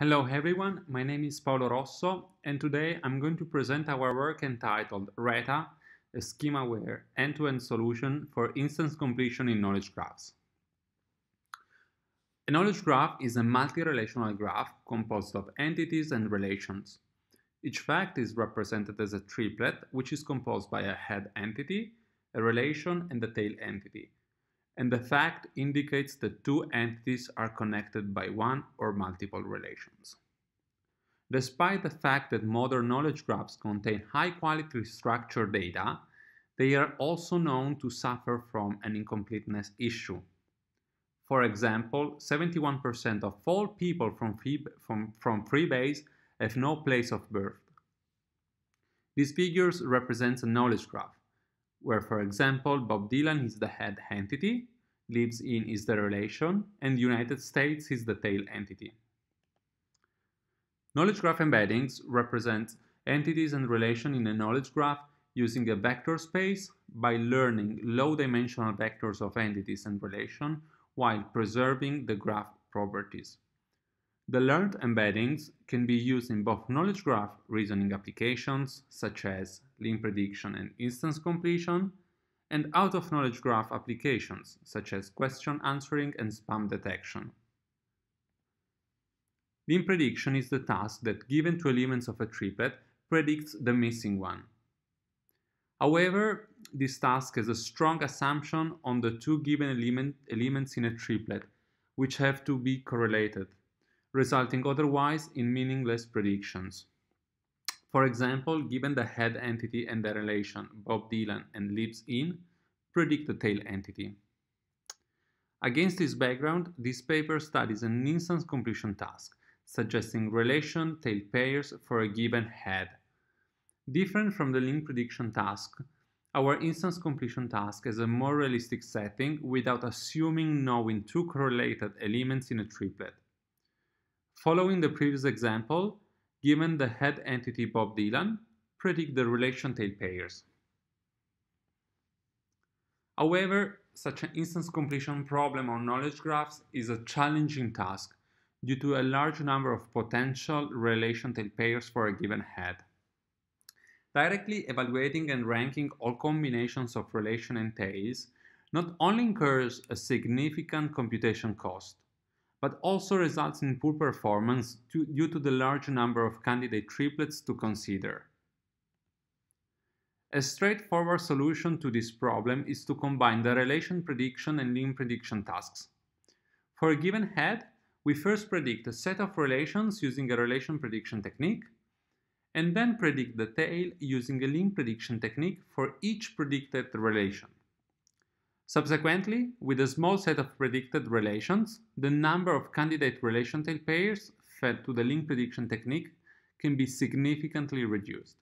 Hello everyone, my name is Paolo Rosso and today I'm going to present our work entitled RETA, a schema-aware end-to-end solution for instance completion in knowledge graphs. A knowledge graph is a multi-relational graph composed of entities and relations. Each fact is represented as a triplet which is composed by a head entity, a relation and a tail entity and the fact indicates that two entities are connected by one or multiple relations. Despite the fact that modern knowledge graphs contain high-quality structured data, they are also known to suffer from an incompleteness issue. For example, 71% of all people from, from, from Freebase have no place of birth. These figures represent a knowledge graph, where, for example, Bob Dylan is the head entity, lives in is the relation, and United States is the tail entity. Knowledge graph embeddings represent entities and relation in a knowledge graph using a vector space by learning low-dimensional vectors of entities and relation while preserving the graph properties. The learned embeddings can be used in both knowledge graph reasoning applications, such as link prediction and instance completion, and out-of-knowledge graph applications, such as question answering and spam detection. Link prediction is the task that, given two elements of a triplet, predicts the missing one. However, this task has a strong assumption on the two given element, elements in a triplet, which have to be correlated, resulting otherwise in meaningless predictions. For example, given the head entity and the relation Bob Dylan and lives in, predict the tail entity. Against this background, this paper studies an instance completion task, suggesting relation tail pairs for a given head. Different from the link prediction task, our instance completion task has a more realistic setting without assuming knowing two correlated elements in a triplet. Following the previous example, Given the head entity Bob Dylan, predict the relation tail pairs. However, such an instance completion problem on knowledge graphs is a challenging task due to a large number of potential relation tail pairs for a given head. Directly evaluating and ranking all combinations of relation and tails not only incurs a significant computation cost, but also results in poor performance due to the large number of candidate triplets to consider. A straightforward solution to this problem is to combine the relation prediction and link prediction tasks. For a given head, we first predict a set of relations using a relation prediction technique, and then predict the tail using a link prediction technique for each predicted relation. Subsequently, with a small set of predicted relations, the number of candidate relation tail pairs fed to the link prediction technique can be significantly reduced.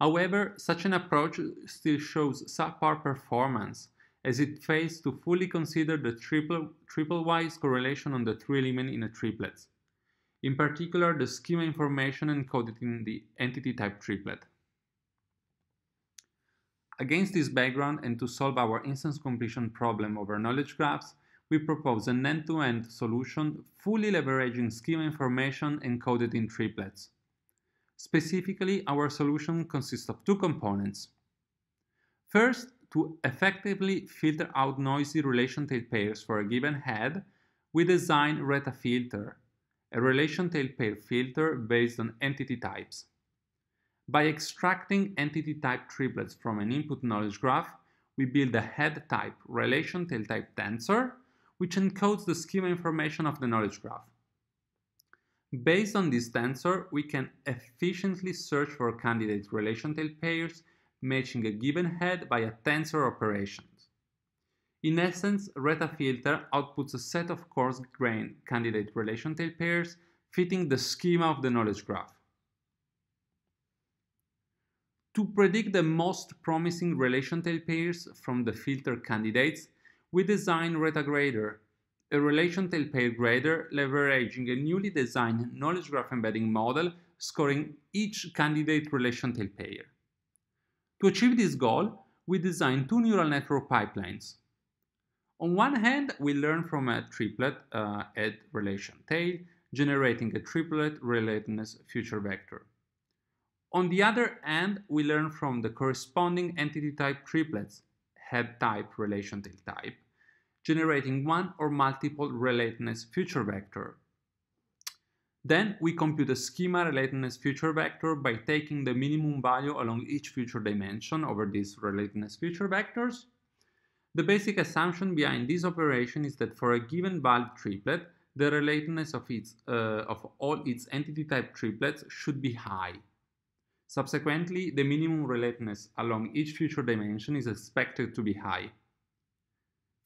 However, such an approach still shows subpar performance as it fails to fully consider the triple, triple-wise correlation on the three element in a triplet, in particular the schema information encoded in the entity type triplet. Against this background and to solve our instance completion problem over knowledge graphs, we propose an end-to-end -end solution fully leveraging schema information encoded in triplets. Specifically, our solution consists of two components. First, to effectively filter out noisy relation tail pairs for a given head, we design RETA filter, a relation tail pair filter based on entity types. By extracting entity type triplets from an input knowledge graph, we build a head type relation tail type tensor, which encodes the schema information of the knowledge graph. Based on this tensor, we can efficiently search for candidate relation tail pairs matching a given head by a tensor operation. In essence, RetaFilter outputs a set of coarse-grained candidate relation tail pairs fitting the schema of the knowledge graph. To predict the most promising relation tail pairs from the filter candidates, we designed RetaGrader, a relation tail pair grader leveraging a newly designed knowledge graph embedding model scoring each candidate relation tail pair. To achieve this goal, we designed two neural network pipelines. On one hand, we learn from a triplet uh, relation tail, generating a triplet relatedness feature vector. On the other hand, we learn from the corresponding entity type triplets, head type, relation tail type, generating one or multiple relatedness feature vector. Then we compute a schema relatedness feature vector by taking the minimum value along each feature dimension over these relatedness feature vectors. The basic assumption behind this operation is that for a given valid triplet, the relatedness of, its, uh, of all its entity type triplets should be high. Subsequently, the minimum relatedness along each feature dimension is expected to be high.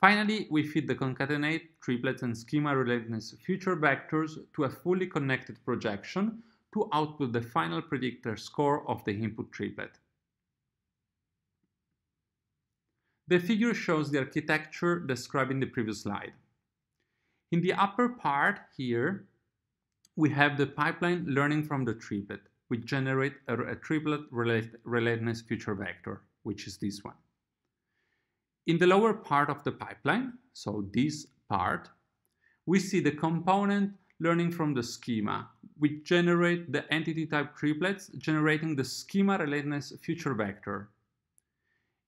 Finally, we feed the concatenate, triplet, and schema relatedness feature vectors to a fully connected projection to output the final predictor score of the input triplet. The figure shows the architecture described in the previous slide. In the upper part here, we have the pipeline learning from the triplet, which generate a, a triplet relatedness feature vector, which is this one. In the lower part of the pipeline, so this part, we see the component learning from the schema, We generate the entity type triplets, generating the schema relatedness feature vector.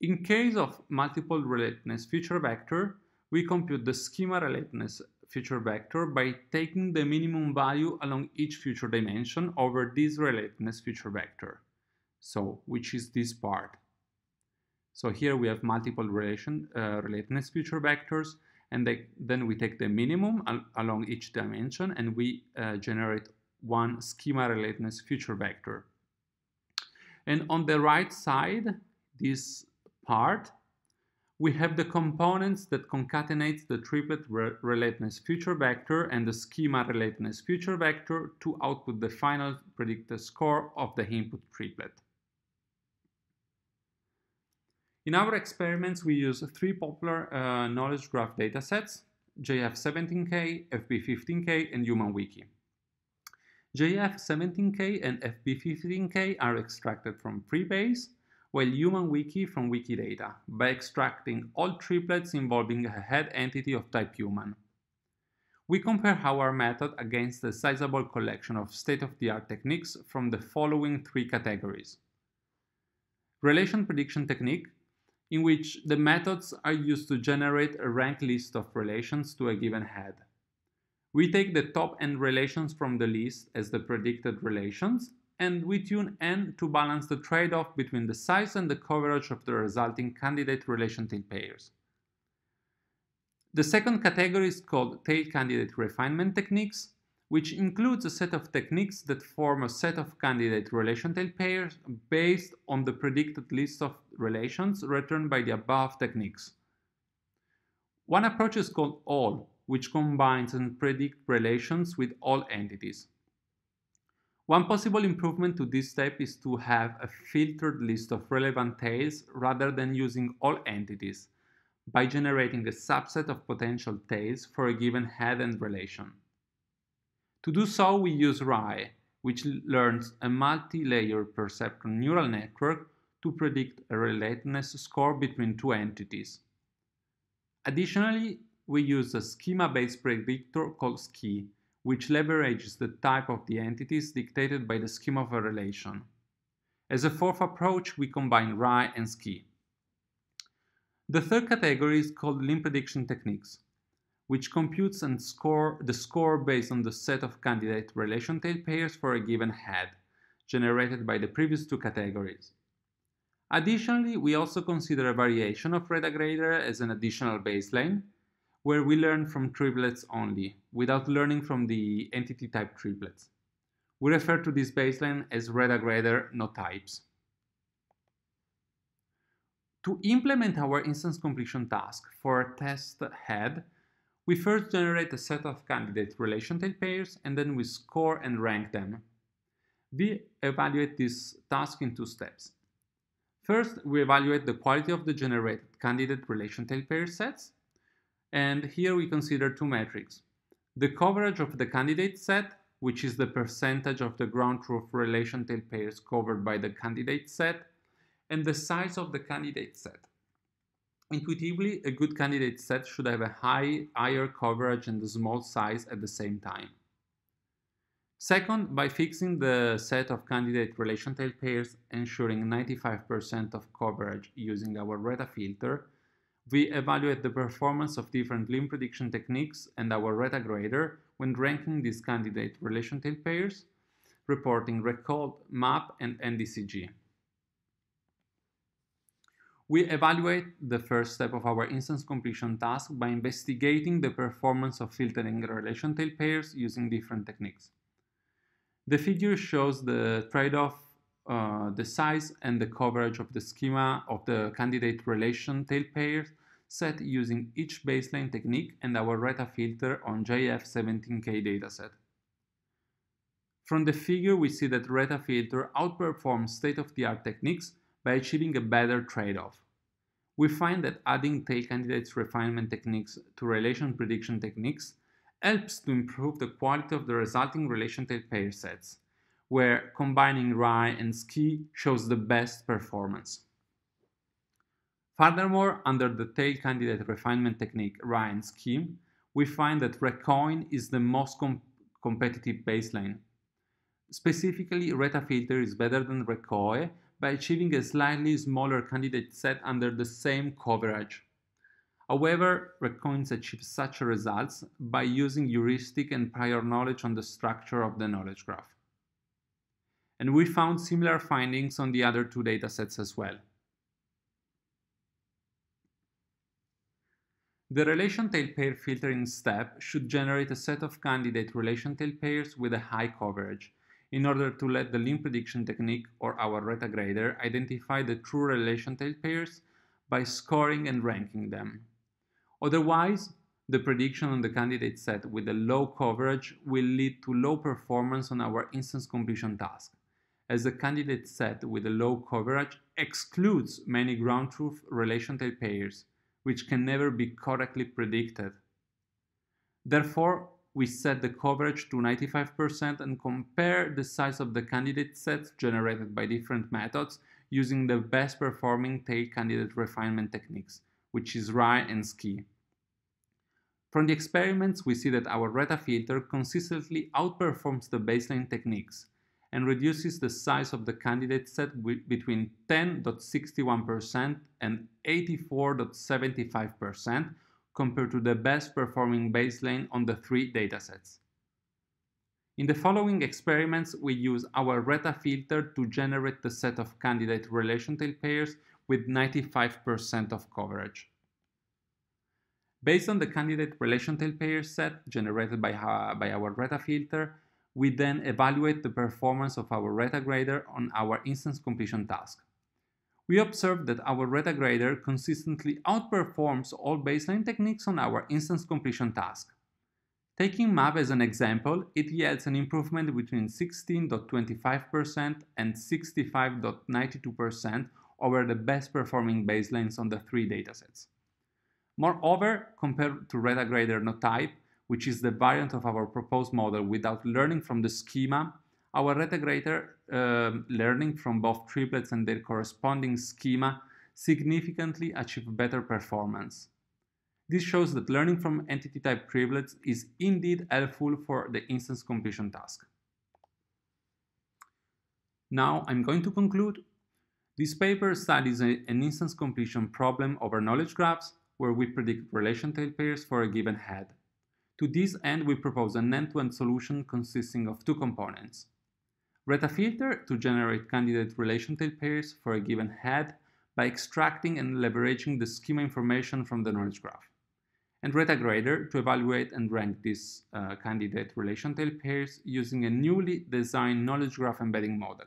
In case of multiple relatedness feature vector, we compute the schema relatedness feature vector by taking the minimum value along each feature dimension over this relatedness feature vector. So, which is this part. So here we have multiple relation uh, relatedness feature vectors, and they, then we take the minimum al along each dimension, and we uh, generate one schema relatedness feature vector. And on the right side, this part, we have the components that concatenates the triplet re relatedness feature vector and the schema relatedness feature vector to output the final predicted score of the input triplet. In our experiments, we use three popular uh, knowledge graph datasets, JF17K, FB15K, and HumanWiki. JF17K and FB15K are extracted from Freebase, while HumanWiki from Wikidata, by extracting all triplets involving a head entity of type human. We compare our method against a sizable collection of state-of-the-art techniques from the following three categories. Relation prediction technique, in which the methods are used to generate a rank list of relations to a given head. We take the top n relations from the list as the predicted relations, and we tune n to balance the trade-off between the size and the coverage of the resulting candidate relation tail pairs. The second category is called tail candidate refinement techniques, which includes a set of techniques that form a set of candidate relation tail pairs based on the predicted list of relations returned by the above techniques. One approach is called all, which combines and predicts relations with all entities. One possible improvement to this step is to have a filtered list of relevant tails rather than using all entities, by generating a subset of potential tails for a given head and relation. To do so, we use RAE, which learns a multi-layer perceptron neural network to predict a relatedness score between two entities. Additionally, we use a schema-based predictor called SCHI, which leverages the type of the entities dictated by the schema of a relation. As a fourth approach, we combine RAE and Ski. The third category is called link prediction techniques which computes and score the score based on the set of candidate relation tail pairs for a given head, generated by the previous two categories. Additionally, we also consider a variation of RetaGrader as an additional baseline, where we learn from triplets only, without learning from the entity type triplets. We refer to this baseline as retagrader, no types. To implement our instance completion task for test head, we first generate a set of candidate relation tail pairs and then we score and rank them. We evaluate this task in two steps. First, we evaluate the quality of the generated candidate relation tail pair sets, and here we consider two metrics. The coverage of the candidate set, which is the percentage of the ground truth relation tail pairs covered by the candidate set, and the size of the candidate set. Intuitively, a good candidate set should have a high, higher coverage and a small size at the same time. Second, by fixing the set of candidate relation tail pairs, ensuring 95% of coverage using our RETA filter, we evaluate the performance of different link prediction techniques and our RETA grader when ranking these candidate relation tail pairs, reporting recalled MAP and NDCG. We evaluate the first step of our instance completion task by investigating the performance of filtering relation tail pairs using different techniques. The figure shows the trade-off, uh, the size and the coverage of the schema of the candidate relation tail pairs set using each baseline technique and our RETA filter on JF17K dataset. From the figure, we see that RETA filter outperforms state-of-the-art techniques by achieving a better trade-off. We find that adding tail candidates refinement techniques to relation prediction techniques helps to improve the quality of the resulting relation tail pair sets, where combining RAI and SKI shows the best performance. Furthermore, under the tail candidate refinement technique Ryan scheme, we find that Recoin is the most com competitive baseline. Specifically, RETA filter is better than Recoin by achieving a slightly smaller candidate set under the same coverage. However, Recoins achieves such results by using heuristic and prior knowledge on the structure of the knowledge graph. And we found similar findings on the other two datasets as well. The relation tail pair filtering step should generate a set of candidate relation tail pairs with a high coverage in order to let the link prediction technique or our RETA grader identify the true relation tail pairs by scoring and ranking them. Otherwise, the prediction on the candidate set with a low coverage will lead to low performance on our instance completion task, as the candidate set with a low coverage excludes many ground truth relation tail pairs, which can never be correctly predicted. Therefore, we set the coverage to 95% and compare the size of the candidate sets generated by different methods using the best performing tail candidate refinement techniques, which is RAI and SKI. From the experiments, we see that our RETA filter consistently outperforms the baseline techniques and reduces the size of the candidate set between 10.61% and 84.75% compared to the best performing baseline on the three datasets. In the following experiments, we use our RETA filter to generate the set of candidate relation tail pairs with 95% of coverage. Based on the candidate relation tail pair set generated by, uh, by our RETA filter, we then evaluate the performance of our retagrader on our instance completion task. We observe that our retagrader consistently outperforms all baseline techniques on our instance completion task. Taking MAP as an example, it yields an improvement between 16.25% and 65.92% over the best performing baselines on the three datasets. Moreover, compared to retagrader no type, which is the variant of our proposed model without learning from the schema, our retagrader uh, learning from both triplets and their corresponding schema significantly achieve better performance. This shows that learning from entity type triplets is indeed helpful for the instance completion task. Now I'm going to conclude. This paper studies a, an instance completion problem over knowledge graphs where we predict relation tail pairs for a given head. To this end, we propose an end-to-end -end solution consisting of two components. RETA filter to generate candidate relation tail pairs for a given head by extracting and leveraging the schema information from the knowledge graph. And RETA grader to evaluate and rank these uh, candidate relation tail pairs using a newly designed knowledge graph embedding model.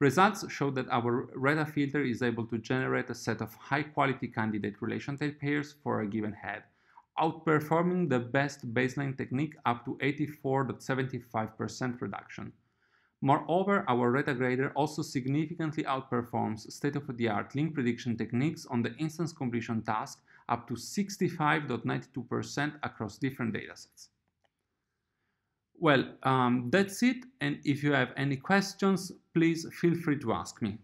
Results show that our RETA filter is able to generate a set of high-quality candidate relation tail pairs for a given head, outperforming the best baseline technique up to 84.75% reduction. Moreover, our RETA grader also significantly outperforms state-of-the-art link prediction techniques on the instance completion task up to 65.92% across different datasets. Well, um, that's it. And if you have any questions, please feel free to ask me.